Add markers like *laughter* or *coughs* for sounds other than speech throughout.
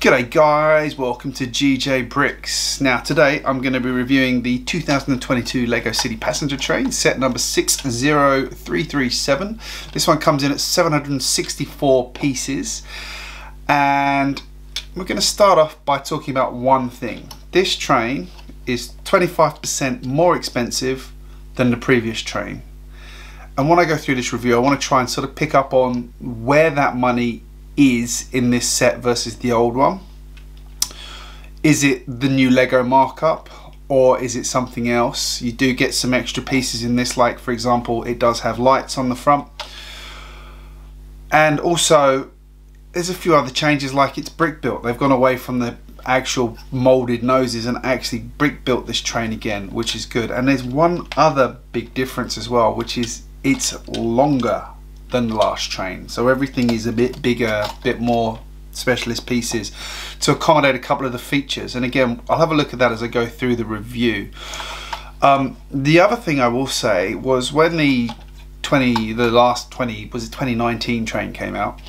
G'day guys, welcome to GJ Bricks. Now today I'm going to be reviewing the 2022 LEGO City Passenger Train, set number 60337. This one comes in at 764 pieces and we're going to start off by talking about one thing. This train is 25% more expensive than the previous train. And when I go through this review I want to try and sort of pick up on where that money is in this set versus the old one. Is it the new Lego markup or is it something else? You do get some extra pieces in this, like for example, it does have lights on the front. And also, there's a few other changes like it's brick built. They've gone away from the actual molded noses and actually brick built this train again, which is good. And there's one other big difference as well, which is it's longer than the last train. So everything is a bit bigger, a bit more specialist pieces to accommodate a couple of the features. And again, I'll have a look at that as I go through the review. Um, the other thing I will say was when the 20, the last 20, was it 2019 train came out,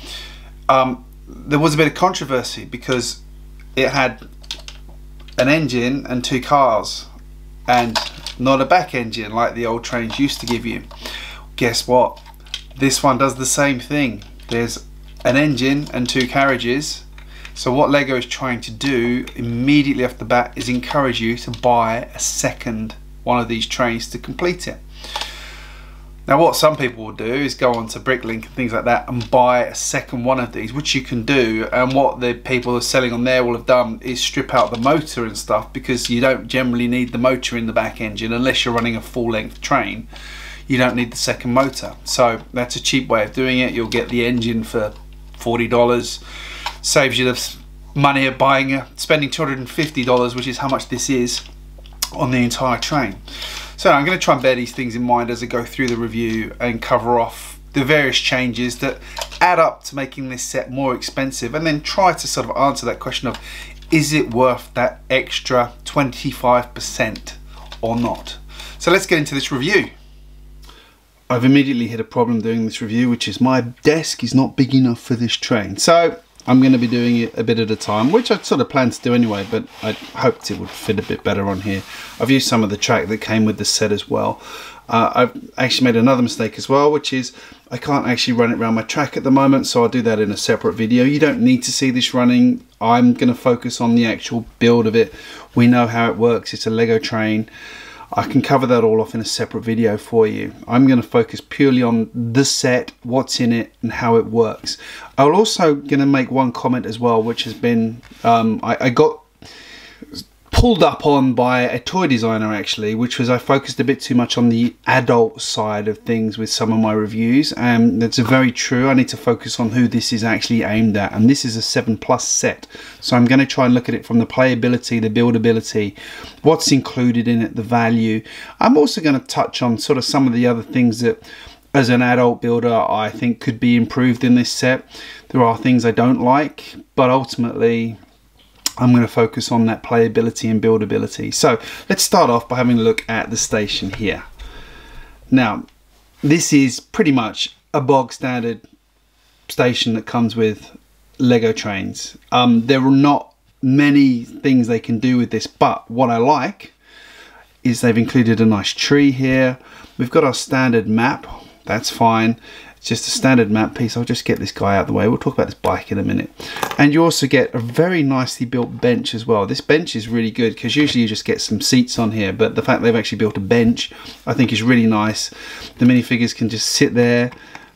um, there was a bit of controversy because it had an engine and two cars and not a back engine like the old trains used to give you. Guess what? This one does the same thing. There's an engine and two carriages. So what Lego is trying to do immediately off the bat is encourage you to buy a second one of these trains to complete it. Now what some people will do is go on to Bricklink and things like that and buy a second one of these, which you can do. And what the people are selling on there will have done is strip out the motor and stuff because you don't generally need the motor in the back engine unless you're running a full length train you don't need the second motor. So that's a cheap way of doing it. You'll get the engine for $40, saves you the money of buying, a, spending $250, which is how much this is on the entire train. So I'm going to try and bear these things in mind as I go through the review and cover off the various changes that add up to making this set more expensive and then try to sort of answer that question of is it worth that extra 25% or not? So let's get into this review. I've immediately hit a problem doing this review, which is my desk is not big enough for this train. So I'm going to be doing it a bit at a time, which I sort of planned to do anyway, but I hoped it would fit a bit better on here. I've used some of the track that came with the set as well. Uh, I've actually made another mistake as well, which is I can't actually run it around my track at the moment, so I'll do that in a separate video. You don't need to see this running. I'm going to focus on the actual build of it. We know how it works. It's a Lego train. I can cover that all off in a separate video for you. I'm going to focus purely on the set, what's in it, and how it works. I'm also going to make one comment as well, which has been um, I, I got pulled up on by a toy designer actually, which was I focused a bit too much on the adult side of things with some of my reviews. And that's very true. I need to focus on who this is actually aimed at. And this is a 7 plus set. So I'm going to try and look at it from the playability, the buildability, what's included in it, the value. I'm also going to touch on sort of some of the other things that as an adult builder I think could be improved in this set. There are things I don't like, but ultimately I'm going to focus on that playability and buildability. So let's start off by having a look at the station here. Now, this is pretty much a bog standard station that comes with Lego trains. Um, there are not many things they can do with this, but what I like is they've included a nice tree here. We've got our standard map, that's fine. It's just a standard map piece. I'll just get this guy out of the way. We'll talk about this bike in a minute. And you also get a very nicely built bench as well. This bench is really good because usually you just get some seats on here, but the fact they've actually built a bench I think is really nice. The minifigures can just sit there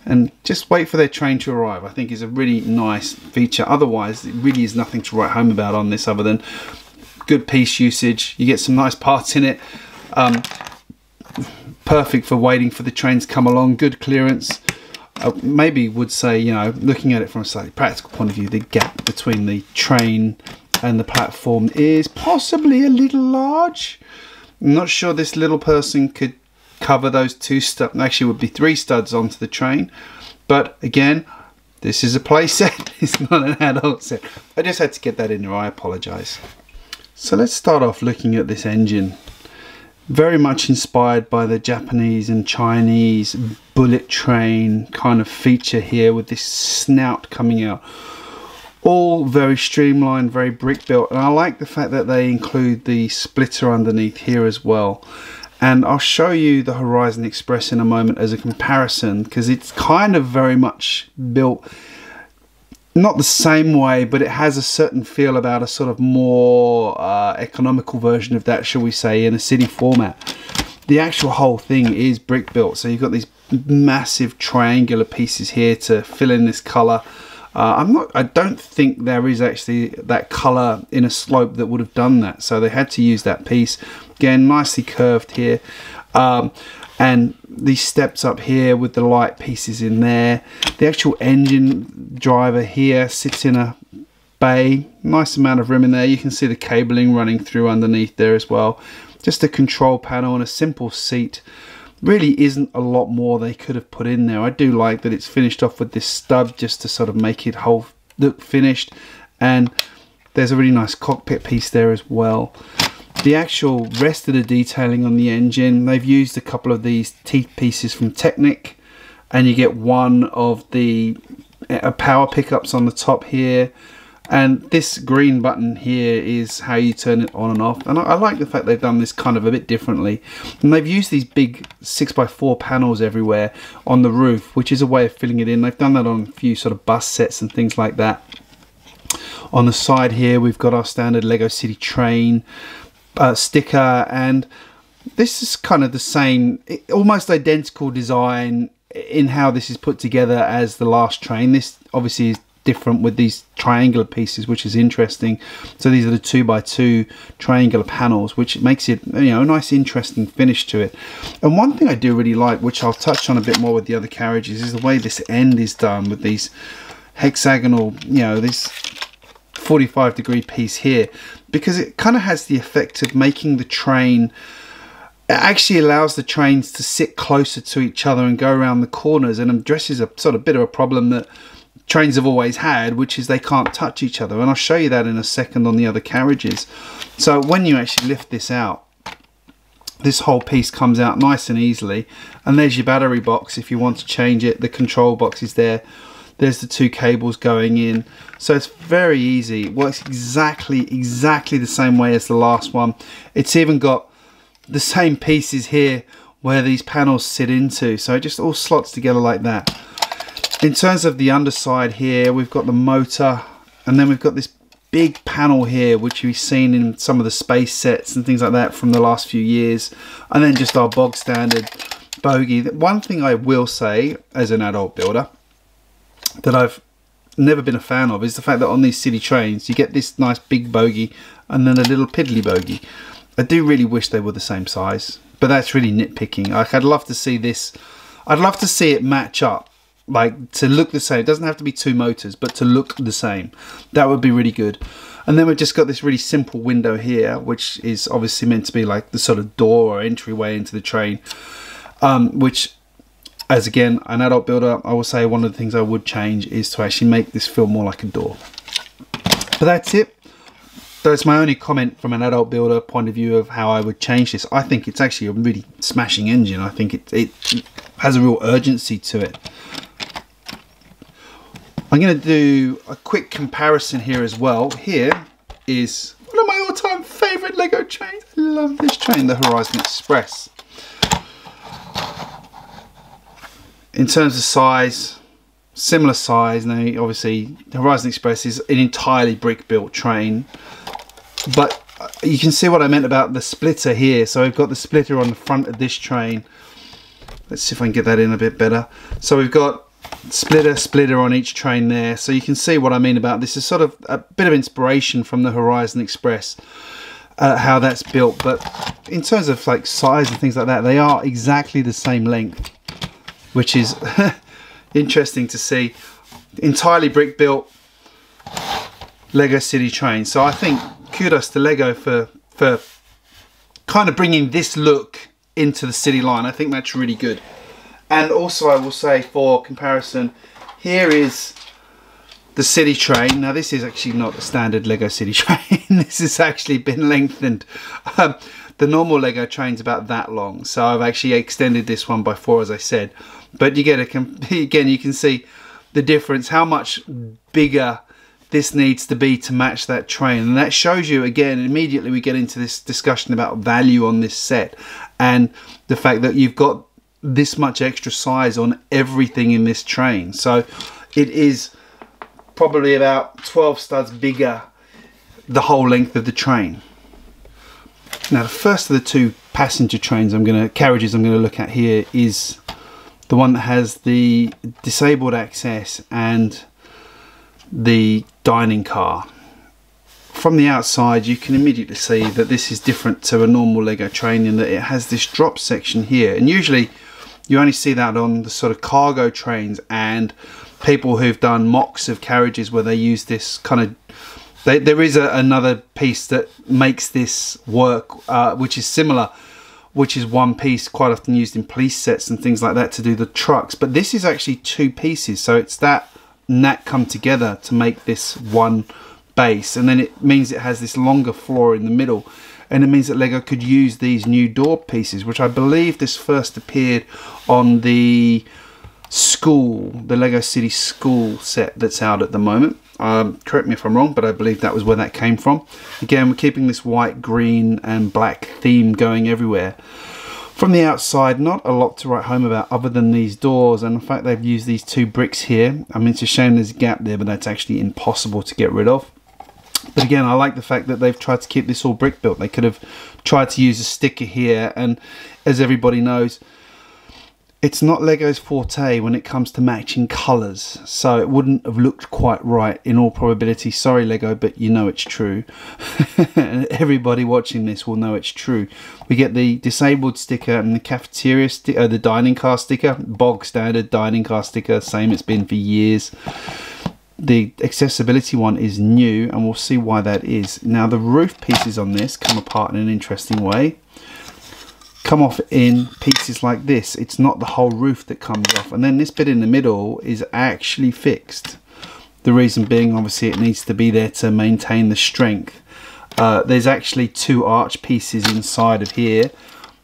and just wait for their train to arrive. I think is a really nice feature. Otherwise, it really is nothing to write home about on this other than good piece usage. You get some nice parts in it. Um, perfect for waiting for the trains to come along. Good clearance. I maybe would say, you know, looking at it from a slightly practical point of view, the gap between the train and the platform is possibly a little large. I'm not sure this little person could cover those two studs. Actually, would be three studs onto the train. But again, this is a play set. *laughs* it's not an adult set. I just had to get that in there. I apologise. So let's start off looking at this engine very much inspired by the Japanese and Chinese bullet train kind of feature here with this snout coming out all very streamlined, very brick built. And I like the fact that they include the splitter underneath here as well. And I'll show you the Horizon Express in a moment as a comparison because it's kind of very much built not the same way, but it has a certain feel about a sort of more uh, economical version of that, shall we say, in a city format. The actual whole thing is brick built, so you've got these massive triangular pieces here to fill in this color. Uh, I'm not. I don't think there is actually that color in a slope that would have done that. So they had to use that piece. Again, nicely curved here. Um, and these steps up here with the light pieces in there. The actual engine driver here sits in a bay. Nice amount of room in there. You can see the cabling running through underneath there as well. Just a control panel and a simple seat really isn't a lot more they could have put in there. I do like that it's finished off with this stub just to sort of make it whole look finished and there's a really nice cockpit piece there as well. The actual rest of the detailing on the engine, they've used a couple of these teeth pieces from Technic and you get one of the uh, power pickups on the top here. And this green button here is how you turn it on and off. And I, I, like the fact they've done this kind of a bit differently. And they've used these big 6x4 panels everywhere on the roof which is a way of filling it in. They've done that on a few sort of bus sets and things like that. On the side here we've got our standard Lego City train uh, sticker and this is kind of the same almost identical design in how this is put together as the last train. This obviously is different with these triangular pieces which is interesting. So these are the two by two triangular panels which makes it you know a nice interesting finish to it. And one thing I do really like which I'll touch on a bit more with the other carriages is the way this end is done with these hexagonal you know this 45 degree piece here because it kind of has the effect of making the train it actually allows the trains to sit closer to each other and go around the corners and um, addresses a sort of bit of a problem that trains have always had, which is they can't touch each other. And I'll show you that in a second on the other carriages. So when you actually lift this out, this whole piece comes out nice and easily. And there's your battery box if you want to change it. The control box is there. There's the two cables going in. So it's very easy. It works exactly, exactly the same way as the last one. It's even got the same pieces here where these panels sit into. So it just all slots together like that. In terms of the underside here, we've got the motor and then we've got this big panel here which we've seen in some of the space sets and things like that from the last few years and then just our bog standard bogey One thing I will say as an adult builder that I've never been a fan of is the fact that on these city trains you get this nice big bogie and then a little piddly bogie. I do really wish they were the same size but that's really nitpicking. Like I'd love to see this I'd love to see it match up like to look the same. It doesn't have to be two motors, but to look the same. That would be really good. And then we've just got this really simple window here, which is obviously meant to be like the sort of door or entryway into the train, um, which as again, an adult builder, I will say one of the things I would change is to actually make this feel more like a door. But that's it. That's my only comment from an adult builder point of view of how I would change this. I think it's actually a really smashing engine. I think it, it has a real urgency to it. I'm going to do a quick comparison here as well. Here is one of my all-time favourite Lego trains. I love this train, the Horizon Express. In terms of size, similar size. Now, obviously, Horizon Express is an entirely brick-built train. But you can see what I meant about the splitter here. So we've got the splitter on the front of this train. Let's see if I can get that in a bit better. So we've got splitter splitter on each train there so you can see what I mean about this is sort of a bit of inspiration from the Horizon Express uh, how that's built but in terms of like size and things like that they are exactly the same length which is *laughs* interesting to see entirely brick built Lego City train so I think kudos to Lego for for kind of bringing this look into the city line I think that's really good and also I will say for comparison, here is the city train. Now this is actually not the standard Lego city *laughs* train. this has actually been lengthened. Um, the normal Lego train's about that long. So I've actually extended this one by four as I said. But you get a, *laughs* again you can see the difference, how much bigger this needs to be to match that train. And that shows you again immediately we get into this discussion about value on this set and the fact that you've got this much extra size on everything in this train. So it is probably about 12 studs bigger the whole length of the train. Now the first of the two passenger trains I'm going to carriages I'm going to look at here is the one that has the disabled access and the dining car. From the outside you can immediately see that this is different to a normal Lego train in that it has this drop section here and usually you only see that on the sort of cargo trains and people who've done MOCs of carriages where they use this kind of they, there is a, another piece that makes this work uh, which is similar which is one piece quite often used in police sets and things like that to do the trucks. But this is actually two pieces. So it's that and that come together to make this one base. And then it means it has this longer floor in the middle. And it means that Lego could use these new door pieces which I believe this first appeared on the school the Lego City school set that's out at the moment um, correct me if I'm wrong but I believe that was where that came from. Again we're keeping this white green and black theme going everywhere. From the outside not a lot to write home about other than these doors and the fact they've used these two bricks here I mean it's a shame there's a gap there but that's actually impossible to get rid of. But again I like the fact that they've tried to keep this all brick built they could have tried to use a sticker here and as everybody knows it's not Lego's forte when it comes to matching colours, so it wouldn't have looked quite right in all probability. Sorry, Lego, but you know it's true. *laughs* Everybody watching this will know it's true. We get the disabled sticker and the cafeteria sticker, uh, the dining car sticker, bog standard dining car sticker, same it's been for years. The accessibility one is new, and we'll see why that is. Now, the roof pieces on this come apart in an interesting way come off in pieces like this. It's not the whole roof that comes off. And then this bit in the middle is actually fixed. The reason being obviously it needs to be there to maintain the strength. Uh, there's actually two arch pieces inside of here.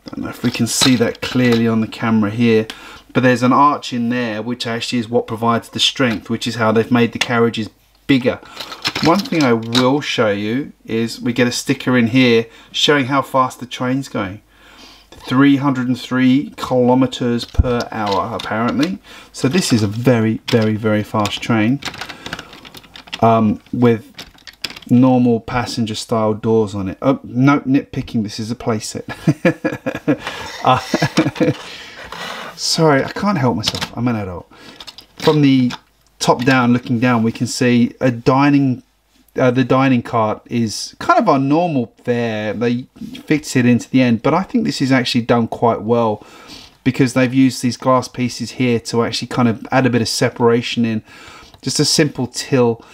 I don't know if we can see that clearly on the camera here but there's an arch in there which actually is what provides the strength which is how they've made the carriages bigger. One thing I will show you is we get a sticker in here showing how fast the train's going 303 kilometers per hour apparently. So this is a very very very fast train um, with normal passenger style doors on it. Oh no nitpicking this is a playset *laughs* uh, *laughs* sorry I can't help myself. I'm an adult. From the top down looking down we can see a dining uh, the dining cart is kind of our normal fare. They fix it into the end, but I think this is actually done quite well because they've used these glass pieces here to actually kind of add a bit of separation in. Just a simple till.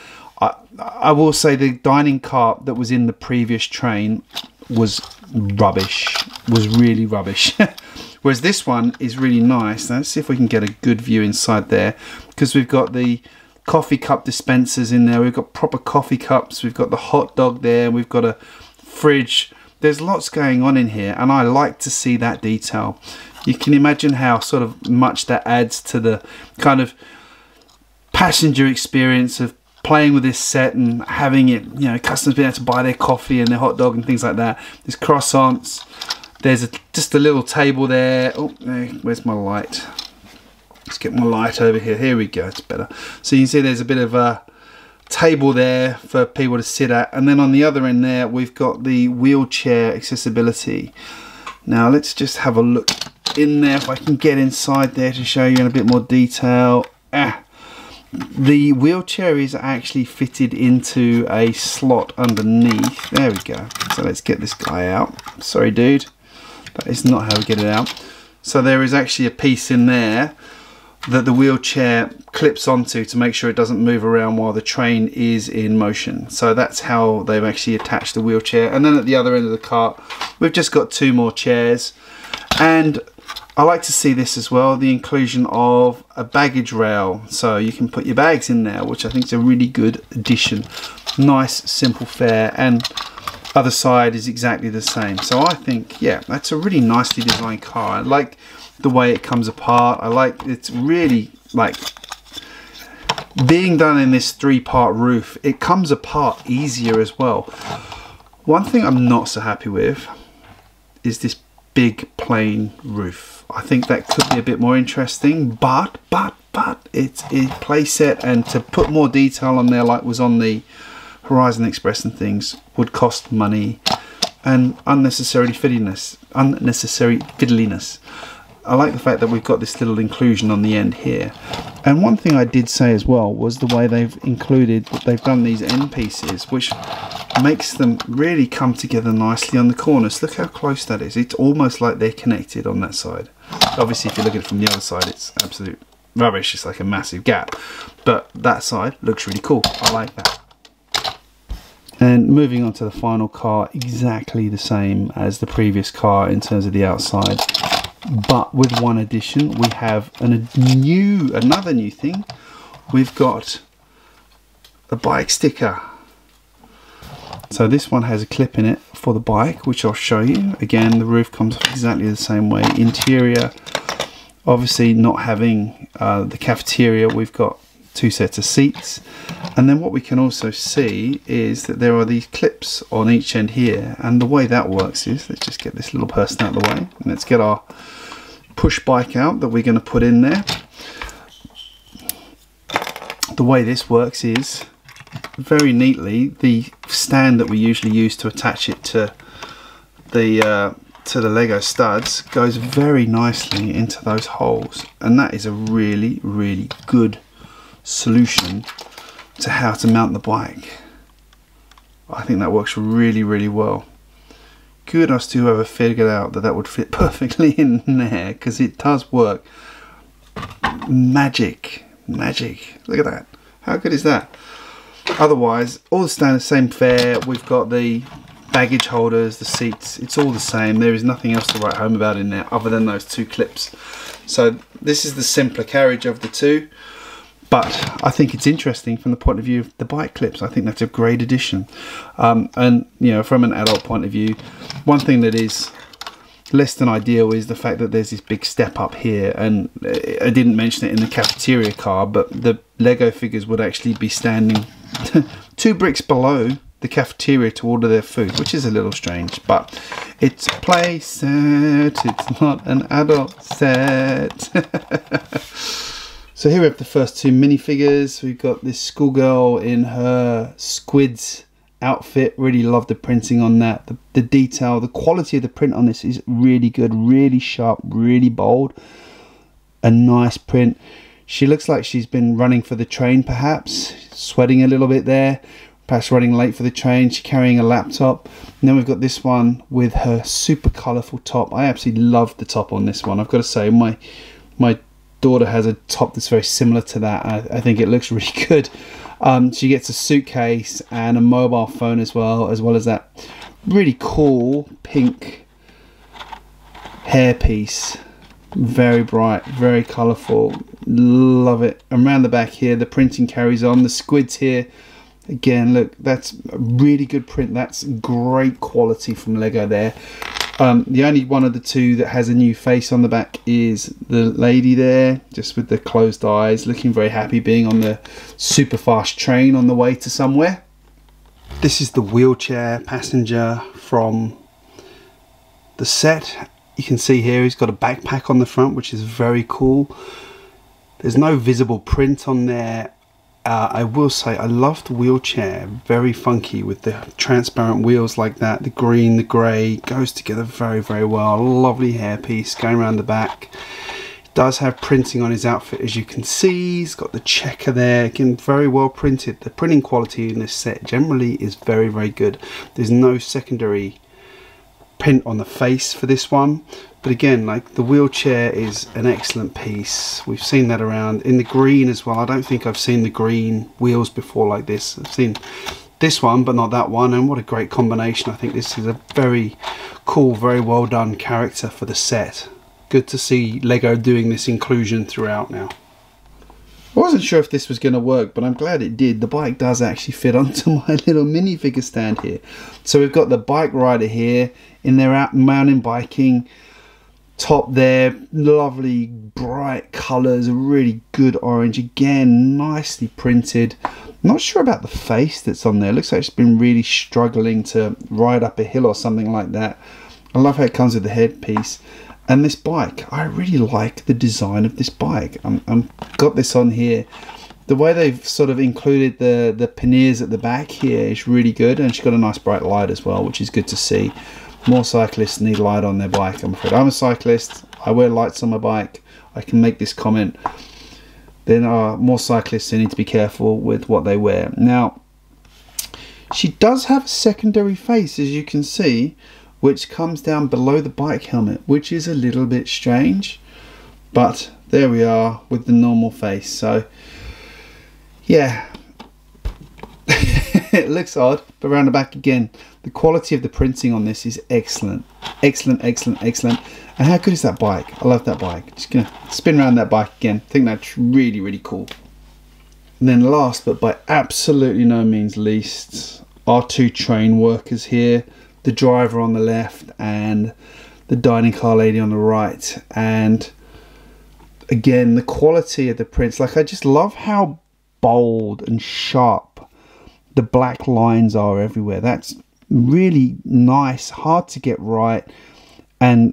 I, I will say the dining cart that was in the previous train was rubbish. Was really rubbish. *laughs* Whereas this one is really nice. let's see if we can get a good view inside there because we've got the coffee cup dispensers in there. We've got proper coffee cups. We've got the hot dog there. We've got a fridge. There's lots going on in here and I like to see that detail. You can imagine how sort of much that adds to the kind of passenger experience of playing with this set and having it, you know, customers being able to buy their coffee and their hot dog and things like that. There's croissants. There's a, just a little table there. Oh, where's my light? Let's get my light over here. Here we go, it's better. So you can see there's a bit of a table there for people to sit at. And then on the other end there, we've got the wheelchair accessibility. Now let's just have a look in there if I can get inside there to show you in a bit more detail. Ah, the wheelchair is actually fitted into a slot underneath. There we go. So let's get this guy out. Sorry, dude. That is not how we get it out. So there is actually a piece in there that the wheelchair clips onto to make sure it doesn't move around while the train is in motion. So that's how they've actually attached the wheelchair. And then at the other end of the cart, we've just got two more chairs. And I like to see this as well, the inclusion of a baggage rail. So you can put your bags in there, which I think is a really good addition. Nice, simple fare. And other side is exactly the same. So I think, yeah, that's a really nicely designed car. I like the way it comes apart. I like it's really like being done in this three part roof, it comes apart easier as well. One thing I'm not so happy with is this big plain roof. I think that could be a bit more interesting, but, but, but, it's a playset and to put more detail on there like was on the Horizon Express and things would cost money and unnecessarily fiddliness, unnecessary fiddliness. I like the fact that we've got this little inclusion on the end here. And one thing I did say as well was the way they've included, they've done these end pieces, which makes them really come together nicely on the corners. Look how close that is. It's almost like they're connected on that side. Obviously, if you look at it from the other side, it's absolute rubbish. It's like a massive gap. But that side looks really cool. I like that. And moving on to the final car, exactly the same as the previous car in terms of the outside but with one addition we have an, a new another new thing. We've got a bike sticker. So this one has a clip in it for the bike which I'll show you. Again the roof comes exactly the same way. Interior obviously not having uh, the cafeteria we've got two sets of seats. And then what we can also see is that there are these clips on each end here. And the way that works is let's just get this little person out of the way and let's get our push bike out that we're going to put in there. The way this works is very neatly the stand that we usually use to attach it to the uh, to the Lego studs goes very nicely into those holes. And that is a really really good solution to how to mount the bike. I think that works really, really well. Kudos to whoever figured out that that would fit *laughs* perfectly in there because it does work. Magic, magic. Look at that. How good is that? Otherwise, all the standard same fare. We've got the baggage holders, the seats. It's all the same. There is nothing else to write home about in there other than those two clips. So this is the simpler carriage of the two but I think it's interesting from the point of view of the bike clips. I think that's a great addition. Um, and, you know, from an adult point of view, one thing that is less than ideal is the fact that there's this big step up here. And I didn't mention it in the cafeteria car, but the Lego figures would actually be standing *laughs* two bricks below the cafeteria to order their food, which is a little strange, but it's a play set, it's not an adult set. *laughs* So here we have the first two minifigures. We've got this schoolgirl in her squids outfit. Really love the printing on that. The, the detail, the quality of the print on this is really good, really sharp, really bold. A nice print. She looks like she's been running for the train perhaps, sweating a little bit there, perhaps running late for the train. She's carrying a laptop. And then we've got this one with her super colourful top. I absolutely love the top on this one. I've got to say, my my daughter has a top that's very similar to that. I, I think it looks *laughs* really good. Um, she gets a suitcase and a mobile phone as well, as well as that really cool pink hairpiece. Very bright, very colourful. Love it. Around the back here, the printing carries on. The squids here, again, look, that's a really good print. That's great quality from Lego there. Um, the only one of the two that has a new face on the back is the lady there, just with the closed eyes, looking very happy being on the super fast train on the way to somewhere. This is the wheelchair passenger from the set. You can see here he's got a backpack on the front, which is very cool. There's no visible print on there uh, I will say I love the wheelchair, very funky with the transparent wheels like that. The green, the grey goes together very, very well. Lovely hairpiece going around the back. Does have printing on his outfit as you can see. He's got the checker there, again very well printed. The printing quality in this set generally is very, very good. There's no secondary print on the face for this one but again like the wheelchair is an excellent piece. We've seen that around in the green as well. I don't think I've seen the green wheels before like this. I've seen this one but not that one. And what a great combination. I think this is a very cool very well done character for the set. Good to see Lego doing this inclusion throughout now. I wasn't sure if this was going to work, but I'm glad it did. The bike does actually fit onto *laughs* my little minifigure stand here. So we've got the bike rider here in their out mountain biking top there. Lovely bright colors a really good orange. Again nicely printed. Not sure about the face that's on there. Looks like it's been really struggling to ride up a hill or something like that. I love how it comes with the headpiece and this bike. I really like the design of this bike. I'm, I'm got this on here. The way they've sort of included the the panniers at the back here is really good and she's got a nice bright light as well which is good to see more cyclists need light on their bike, I'm afraid. I'm a cyclist, I wear lights on my bike, I can make this comment. There are more cyclists who need to be careful with what they wear. Now, she does have a secondary face, as you can see, which comes down below the bike helmet, which is a little bit strange. But there we are with the normal face. So, yeah, *laughs* it looks odd, but around the back again, the quality of the printing on this is excellent. Excellent, excellent, excellent. And how good is that bike? I love that bike. Just gonna spin around that bike again. I think that's really, really cool. And then last, but by absolutely no means least, our two train workers here. The driver on the left and the dining car lady on the right. And again, the quality of the prints. Like, I just love how bold and sharp the black lines are everywhere. That's really nice, hard to get right, and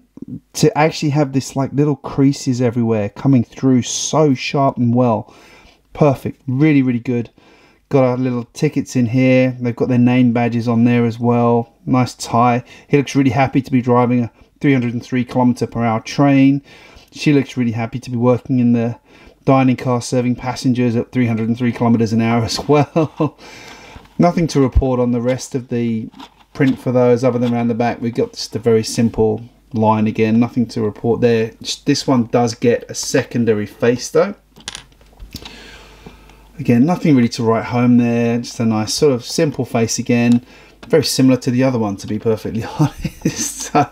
to actually have this like little creases everywhere coming through so sharp and well. Perfect, really, really good. Got our little tickets in here. They've got their name badges on there as well. Nice tie. He looks really happy to be driving a 303 kilometer per hour train. She looks really happy to be working in the dining car serving passengers at 303 kilometers an hour *laughs* as well. Nothing to report on the rest of the print for those other than around the back. We've got just a very simple line again. Nothing to report there. This one does get a secondary face though. Again, nothing really to write home there. Just a nice sort of simple face again. Very similar to the other one to be perfectly *laughs* honest. so,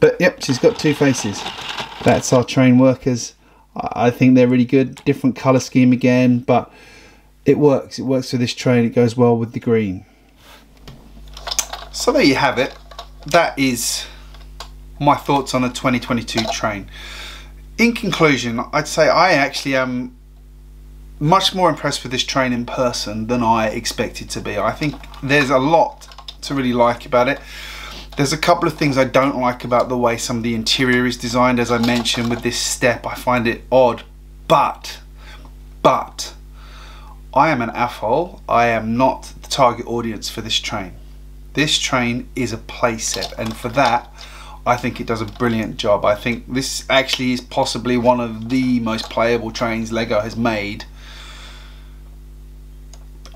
but yep, she's got two faces. That's our train workers. I think they're really good. Different colour scheme again, but it works. It works for this train. It goes well with the green. So there you have it. That is my thoughts on the 2022 train. In conclusion, I'd say I actually am much more impressed with this train in person than I expected to be. I think there's a lot to really like about it. There's a couple of things I don't like about the way some of the interior is designed. As I mentioned with this step, I find it odd. But, but, I am an AFOL. I am not the target audience for this train. This train is a playset and for that I think it does a brilliant job. I think this actually is possibly one of the most playable trains Lego has made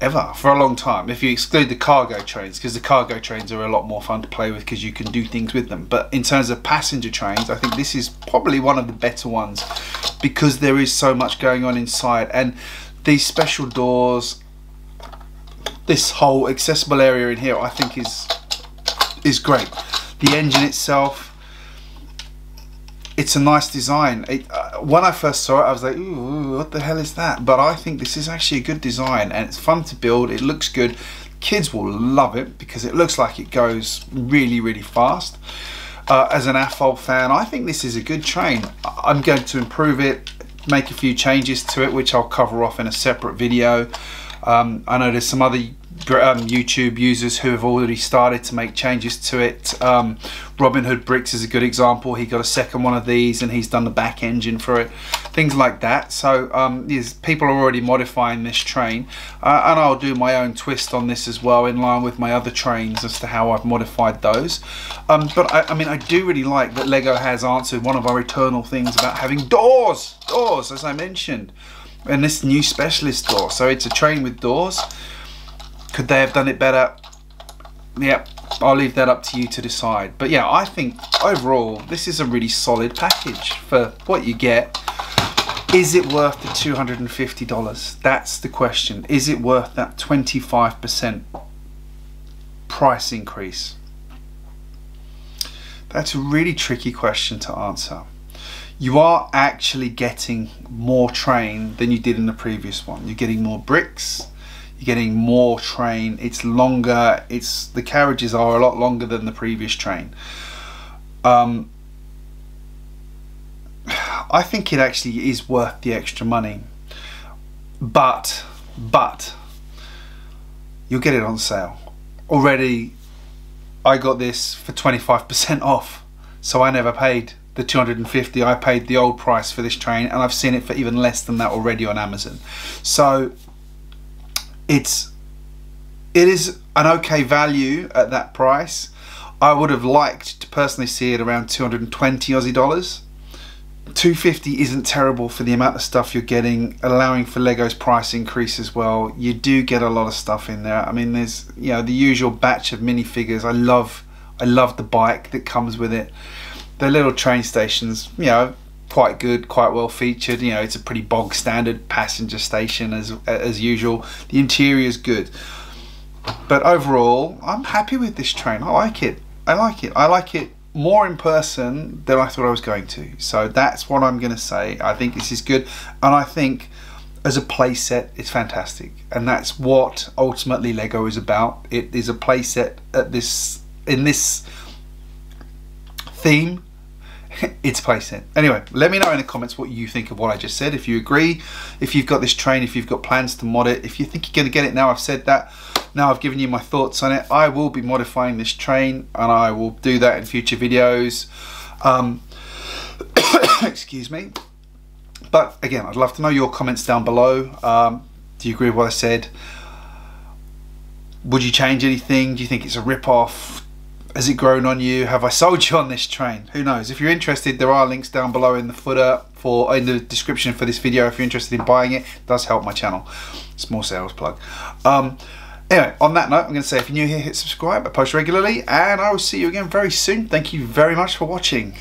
ever for a long time if you exclude the cargo trains because the cargo trains are a lot more fun to play with because you can do things with them but in terms of passenger trains I think this is probably one of the better ones because there is so much going on inside and these special doors this whole accessible area in here I think is is great. The engine itself it's a nice design. It, uh, when I first saw it I was like ooh what the hell is that? But I think this is actually a good design and it's fun to build. It looks good. Kids will love it because it looks like it goes really really fast. Uh, as an AFOL fan I think this is a good train. I'm going to improve it make a few changes to it which I'll cover off in a separate video. Um, I know there's some other um, YouTube users who have already started to make changes to it. Um, Robin Hood Bricks is a good example. He got a second one of these and he's done the back engine for it. Things like that. So um, people are already modifying this train uh, and I'll do my own twist on this as well in line with my other trains as to how I've modified those. Um, but I, I mean I do really like that Lego has answered one of our eternal things about having doors. Doors as I mentioned. And this new specialist door. So it's a train with doors. Could they have done it better? Yep, I'll leave that up to you to decide. But yeah, I think overall, this is a really solid package for what you get. Is it worth the $250? That's the question. Is it worth that 25% price increase? That's a really tricky question to answer. You are actually getting more train than you did in the previous one. You're getting more bricks, you're getting more train it's longer it's the carriages are a lot longer than the previous train um, I think it actually is worth the extra money. But, but, you'll get it on sale. Already, I got this for 25% off. So I never paid the 250 I paid the old price for this train and I've seen it for even less than that already on Amazon so it's it is an okay value at that price. I would have liked to personally see it around 220 Aussie dollars. 250 isn't terrible for the amount of stuff you're getting allowing for Lego's price increase as well. You do get a lot of stuff in there. I mean there's you know the usual batch of minifigures. I love I love the bike that comes with it. The little train stations, you know, quite good, quite well featured. You know, it's a pretty bog standard passenger station as as usual. The interior is good, but overall, I'm happy with this train. I like it. I like it. I like it more in person than I thought I was going to. So that's what I'm going to say. I think this is good, and I think as a playset, it's fantastic, and that's what ultimately Lego is about. It is a playset at this in this theme *laughs* its place in. Anyway, let me know in the comments what you think of what I just said. If you agree, if you've got this train, if you've got plans to mod it, if you think you're going to get it now, I've said that. Now I've given you my thoughts on it. I will be modifying this train and I will do that in future videos. Um, *coughs* excuse me. But again, I'd love to know your comments down below. Um, do you agree with what I said? Would you change anything? Do you think it's a rip-off? Has it grown on you? Have I sold you on this train? Who knows? If you're interested, there are links down below in the footer for in the description for this video. If you're interested in buying it, it does help my channel. Small sales plug. Um, anyway, on that note, I'm going to say if you're new here, hit subscribe. I post regularly, and I will see you again very soon. Thank you very much for watching.